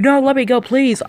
No, let me go, please.